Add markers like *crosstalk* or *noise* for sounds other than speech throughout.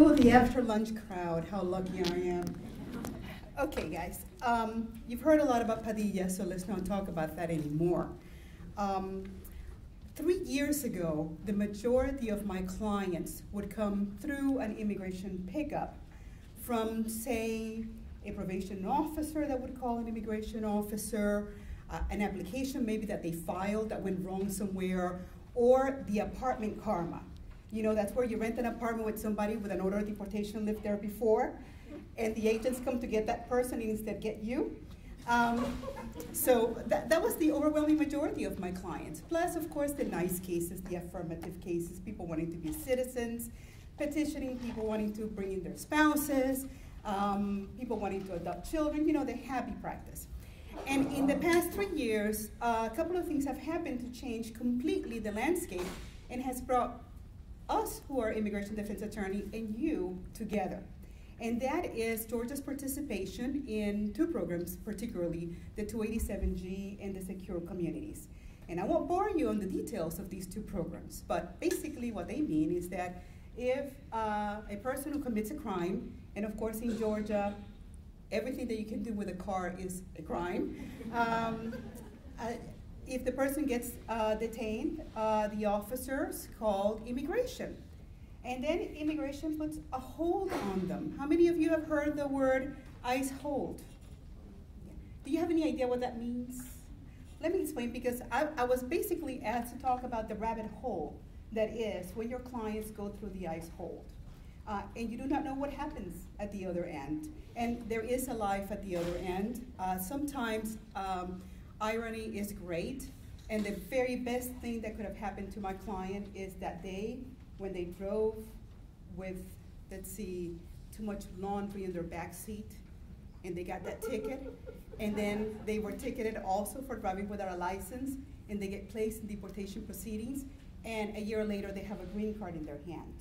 Ooh, the after lunch crowd, how lucky I am. Okay, guys, um, you've heard a lot about Padilla, so let's not talk about that anymore. Um, three years ago, the majority of my clients would come through an immigration pickup from, say, a probation officer that would call an immigration officer, uh, an application maybe that they filed that went wrong somewhere, or the apartment karma. You know, that's where you rent an apartment with somebody with an order of deportation lived there before, and the agents come to get that person and instead get you. Um, so that, that was the overwhelming majority of my clients. Plus, of course, the nice cases, the affirmative cases, people wanting to be citizens, petitioning, people wanting to bring in their spouses, um, people wanting to adopt children, you know, the happy practice. And in the past three years, uh, a couple of things have happened to change completely the landscape and has brought us who are immigration defense attorney and you together. And that is Georgia's participation in two programs, particularly the 287G and the Secure Communities. And I won't bore you on the details of these two programs, but basically what they mean is that if uh, a person who commits a crime, and of course in Georgia, everything that you can do with a car is a crime. Um, *laughs* uh, if the person gets uh, detained, uh, the officers called immigration. And then immigration puts a hold on them. How many of you have heard the word ICE hold? Do you have any idea what that means? Let me explain because I, I was basically asked to talk about the rabbit hole that is when your clients go through the ICE hold. Uh, and you do not know what happens at the other end. And there is a life at the other end. Uh, sometimes um, irony is great, and the very best thing that could have happened to my client is that they, when they drove with, let's see, too much laundry in their back seat, and they got that ticket, and then they were ticketed also for driving without a license, and they get placed in deportation proceedings, and a year later they have a green card in their hand.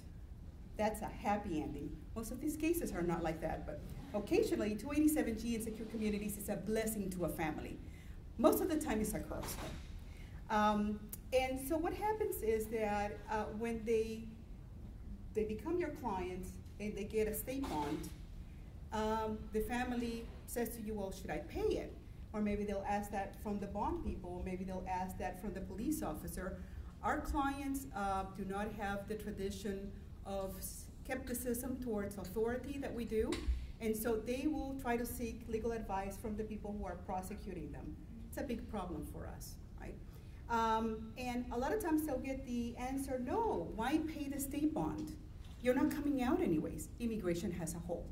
That's a happy ending. Most of these cases are not like that, but occasionally 287G in secure communities is a blessing to a family. Most of the time it's a curse. Um, and so what happens is that uh, when they, they become your clients and they get a state bond, um, the family says to you, well, should I pay it? Or maybe they'll ask that from the bond people, or maybe they'll ask that from the police officer. Our clients uh, do not have the tradition of skepticism towards authority that we do, and so they will try to seek legal advice from the people who are prosecuting them. It's a big problem for us, right? Um, and a lot of times they'll get the answer, no, why pay the state bond? You're not coming out anyways. Immigration has a hold.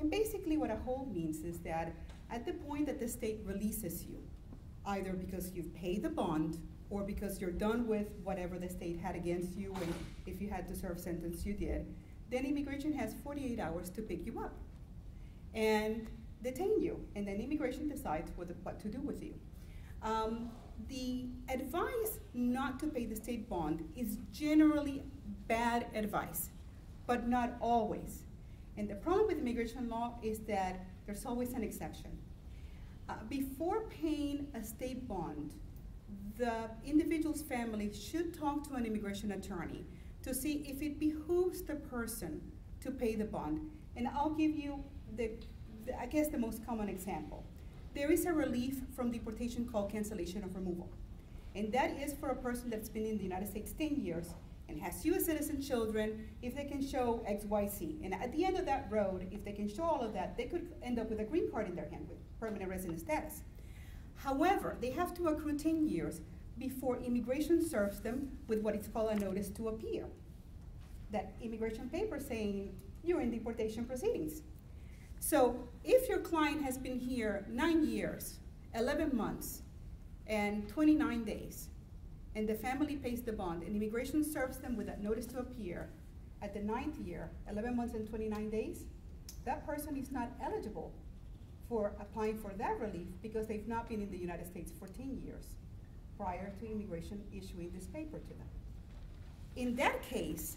And basically what a hold means is that at the point that the state releases you, either because you've paid the bond or because you're done with whatever the state had against you and if you had to serve sentence you did, then immigration has 48 hours to pick you up and detain you. And then immigration decides what, what to do with you. Um, the advice not to pay the state bond is generally bad advice, but not always. And the problem with immigration law is that there's always an exception. Uh, before paying a state bond, the individual's family should talk to an immigration attorney to see if it behooves the person to pay the bond. And I'll give you the, the, I guess the most common example. There is a relief from deportation called cancellation of removal. And that is for a person that's been in the United States 10 years and has US citizen children, if they can show X, Y, Z. And at the end of that road, if they can show all of that, they could end up with a green card in their hand with permanent resident status. However, they have to accrue 10 years before immigration serves them with what is called a notice to appear. That immigration paper saying you're in deportation proceedings. So if your client has been here nine years, 11 months, and 29 days, and the family pays the bond, and immigration serves them with a notice to appear at the ninth year, 11 months and 29 days, that person is not eligible for applying for that relief because they've not been in the United States for 10 years prior to immigration issuing this paper to them. In that case,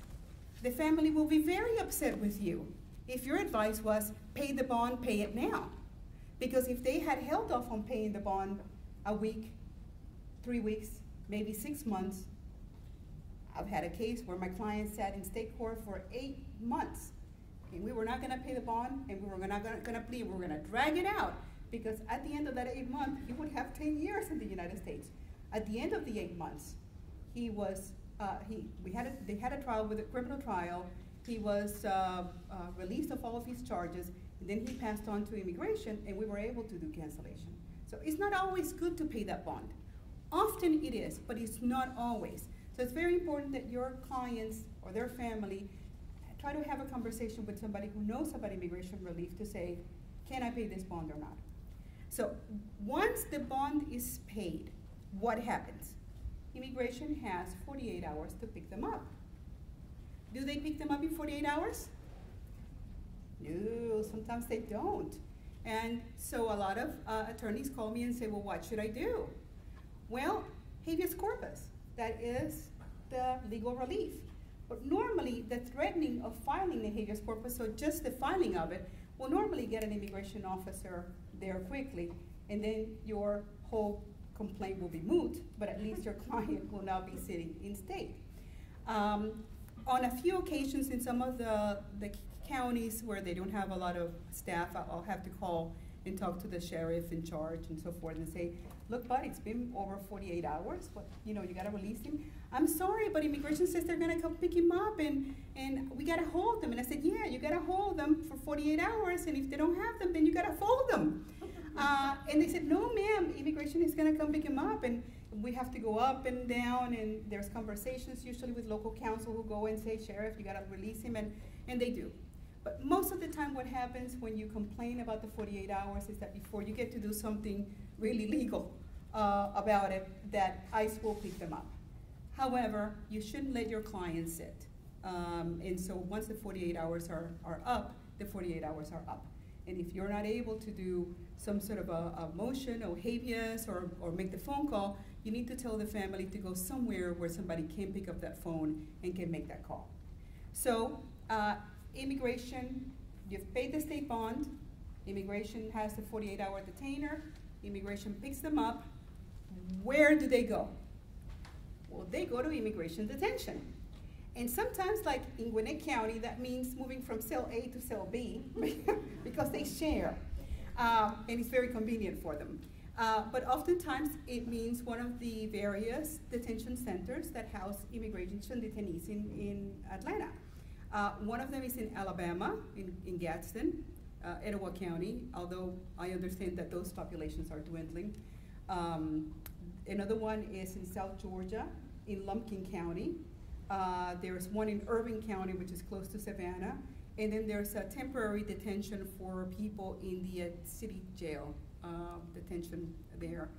the family will be very upset with you if your advice was pay the bond, pay it now. Because if they had held off on paying the bond a week, three weeks, maybe six months, I've had a case where my client sat in state court for eight months and we were not going to pay the bond, and we were not going to plead, we were going to drag it out, because at the end of that eight months, he would have 10 years in the United States. At the end of the eight months, he was, uh, he, we had a, they had a trial with a criminal trial. He was uh, uh, released of all of his charges, and then he passed on to immigration, and we were able to do cancellation. So it's not always good to pay that bond. Often it is, but it's not always. So it's very important that your clients or their family try to have a conversation with somebody who knows about immigration relief to say, can I pay this bond or not? So once the bond is paid, what happens? Immigration has 48 hours to pick them up. Do they pick them up in 48 hours? No, sometimes they don't. And so a lot of uh, attorneys call me and say, well, what should I do? Well, habeas corpus, that is the legal relief. But normally, the threatening of filing the habeas corpus, so just the filing of it, will normally get an immigration officer there quickly, and then your whole complaint will be moot, but at least your *laughs* client will not be sitting in state. Um, on a few occasions in some of the, the counties where they don't have a lot of staff, I'll have to call and talk to the sheriff in charge and so forth and say, look, bud, it's been over 48 hours. What, you know, you gotta release him. I'm sorry, but immigration says they're gonna come pick him up and, and we gotta hold them. And I said, yeah, you gotta hold them for 48 hours and if they don't have them, then you gotta fold them. *laughs* Uh, and they said, no, ma'am, immigration is gonna come pick him up and we have to go up and down and there's conversations usually with local counsel who go and say, sheriff, you gotta release him and, and they do. But most of the time what happens when you complain about the 48 hours is that before you get to do something really legal uh, about it, that ICE will pick them up. However, you shouldn't let your client sit. Um, and so once the 48 hours are, are up, the 48 hours are up. And if you're not able to do some sort of a, a, motion or habeas or, or make the phone call, you need to tell the family to go somewhere where somebody can pick up that phone and can make that call. So uh, immigration, you've paid the state bond, immigration has the 48 hour detainer, immigration picks them up, where do they go? Well, they go to immigration detention. And sometimes, like in Gwinnett County, that means moving from cell A to cell B *laughs* because they share. Um, and it's very convenient for them. Uh, but oftentimes, it means one of the various detention centers that house immigration detainees in, in Atlanta. Uh, one of them is in Alabama, in, in Gadsden, uh, Etowah County, although I understand that those populations are dwindling. Um, another one is in South Georgia, in Lumpkin County. Uh, there's one in Irwin County, which is close to Savannah. And then there's a temporary detention for people in the uh, city jail uh, detention there.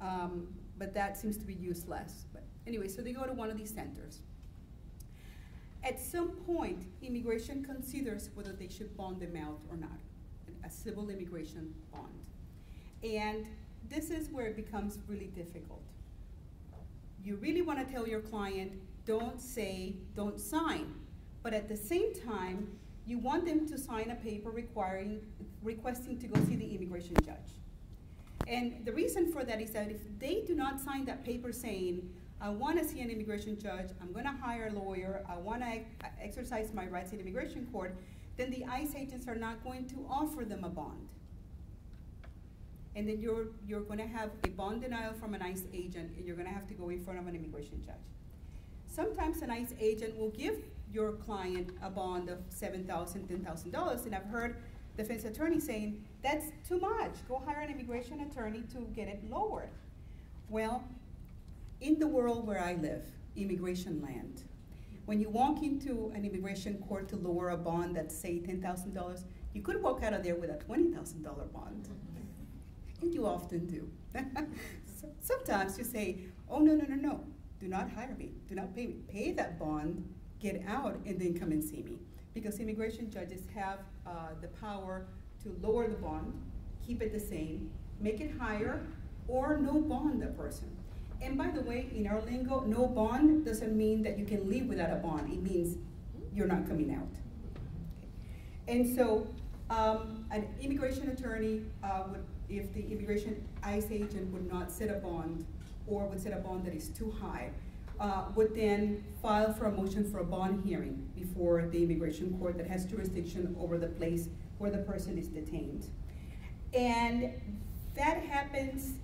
Um, but that seems to be used less. But anyway, so they go to one of these centers. At some point, immigration considers whether they should bond them out or not, a civil immigration bond. And this is where it becomes really difficult. You really want to tell your client, don't say, don't sign. But at the same time, you want them to sign a paper requiring, requesting to go see the immigration judge. And the reason for that is that if they do not sign that paper saying, I want to see an immigration judge, I'm going to hire a lawyer, I want to exercise my rights in immigration court, then the ICE agents are not going to offer them a bond and then you're, you're gonna have a bond denial from an ICE agent and you're gonna have to go in front of an immigration judge. Sometimes an ICE agent will give your client a bond of $7,000, $10,000, and I've heard defense attorneys saying, that's too much, go hire an immigration attorney to get it lowered. Well, in the world where I live, immigration land, when you walk into an immigration court to lower a bond that's say $10,000, you could walk out of there with a $20,000 bond and you often do. *laughs* sometimes you say, oh, no, no, no, no, do not hire me, do not pay me. Pay that bond, get out, and then come and see me. Because immigration judges have uh, the power to lower the bond, keep it the same, make it higher, or no bond the person. And by the way, in our lingo, no bond doesn't mean that you can leave without a bond. It means you're not coming out. And so um, an immigration attorney uh, would if the immigration ICE agent would not set a bond or would set a bond that is too high, uh, would then file for a motion for a bond hearing before the immigration court that has jurisdiction over the place where the person is detained. And that happens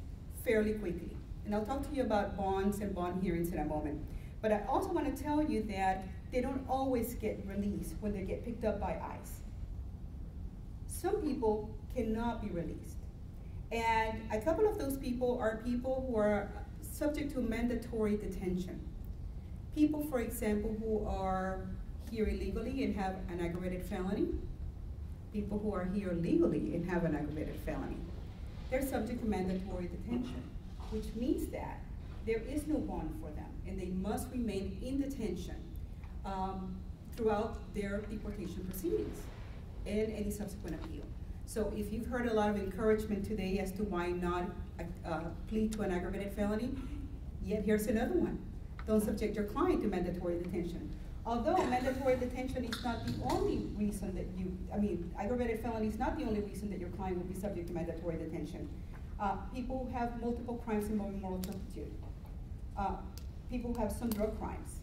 fairly quickly. And I'll talk to you about bonds and bond hearings in a moment. But I also want to tell you that they don't always get released when they get picked up by ICE. Some people cannot be released. And a couple of those people are people who are subject to mandatory detention. People, for example, who are here illegally and have an aggravated felony. People who are here legally and have an aggravated felony. They're subject to mandatory detention, which means that there is no bond for them and they must remain in detention um, throughout their deportation proceedings and any subsequent appeal. So if you've heard a lot of encouragement today as to why not uh, plead to an aggravated felony, yet here's another one. Don't subject your client to mandatory detention. Although mandatory detention is not the only reason that you, I mean, aggravated felony is not the only reason that your client will be subject to mandatory detention. Uh, people who have multiple crimes involving moral turpitude. Uh, people who have some drug crimes,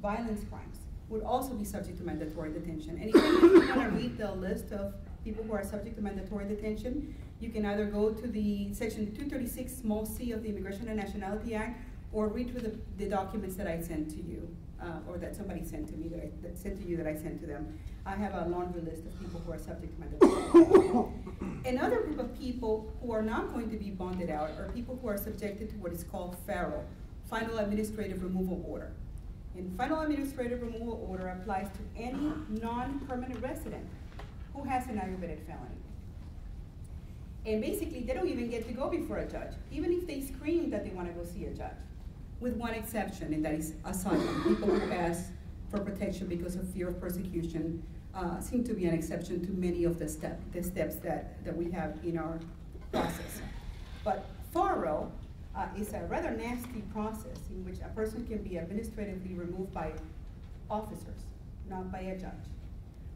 violence crimes, would also be subject to mandatory detention. And if you want to read the list of people who are subject to mandatory detention, you can either go to the section 236 small c of the Immigration and Nationality Act or read through the, the documents that I sent to you uh, or that somebody sent to me that I that sent to you that I sent to them. I have a laundry list of people who are subject to my detention. Another group of people who are not going to be bonded out are people who are subjected to what is called FARO, Final Administrative Removal Order. And final administrative removal order applies to any non-permanent resident who has an aggravated felony. And basically, they don't even get to go before a judge, even if they scream that they want to go see a judge, with one exception, and that is asylum. People who ask for protection because of fear of persecution uh, seem to be an exception to many of the, step, the steps that, that we have in our process. But FARO uh, is a rather nasty process in which a person can be administratively removed by officers, not by a judge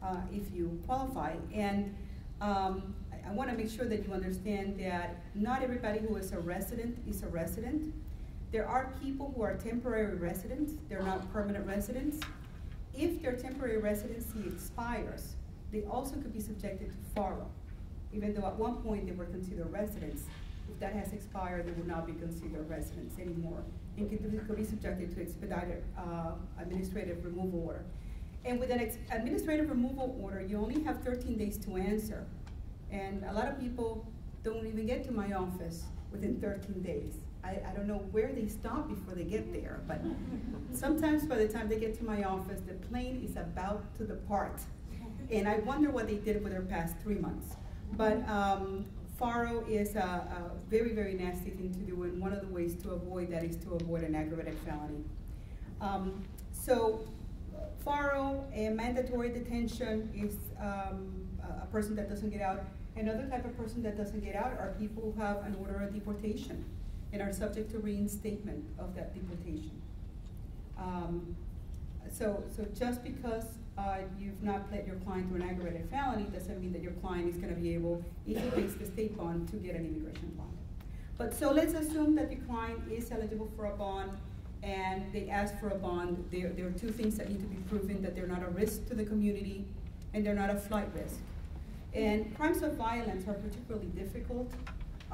uh, if you qualify. And um, I, I want to make sure that you understand that not everybody who is a resident is a resident. There are people who are temporary residents. They're not permanent residents. If their temporary residency expires, they also could be subjected to FARO, even though at one point they were considered residents. If that has expired, they will not be considered residents anymore and could, be subjected to expedited uh, administrative removal order. And with an administrative removal order, you only have 13 days to answer. And a lot of people don't even get to my office within 13 days. I, I don't know where they stop before they get there, but sometimes by the time they get to my office, the plane is about to depart. And I wonder what they did for their past three months. But um, FARO is a, a, very, very nasty thing to do, and one of the ways to avoid that is to avoid an aggravated felony. Um, so FARO and mandatory detention is um, a person that doesn't get out. Another type of person that doesn't get out are people who have an order of deportation and are subject to reinstatement of that deportation. Um, so, so just because uh, you've not pled your client to an aggravated felony doesn't mean that your client is going to be able, if he takes the state bond, to get an immigration bond. But so let's assume that the client is eligible for a bond and they ask for a bond, there, there are two things that need to be proven, that they're not a risk to the community and they're not a flight risk. And crimes of violence are particularly difficult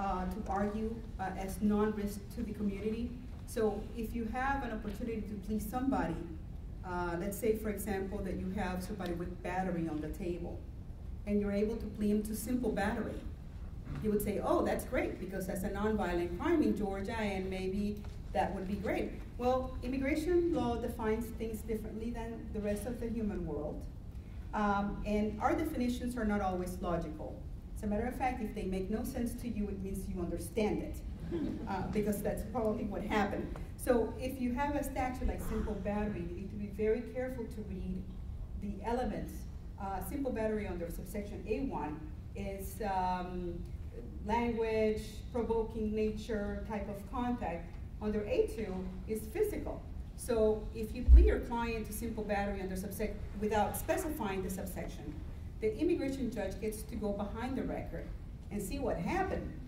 uh, to argue uh, as non-risk to the community. So if you have an opportunity to please somebody, uh, let's say for example that you have somebody with battery on the table and you're able to plead them to simple battery, you would say, oh, that's great because that's a non-violent crime in Georgia and maybe that would be great. Well, immigration law defines things differently than the rest of the human world. Um, and our definitions are not always logical. As a matter of fact, if they make no sense to you, it means you understand it. *laughs* Uh, because that's probably what happened. So if you have a statute like simple battery, you need to be very careful to read the elements. Uh, simple battery under subsection A1 is um, language, provoking nature, type of contact under A2 is physical. So if you plead your client to simple battery under subsection without specifying the subsection, the immigration judge gets to go behind the record and see what happened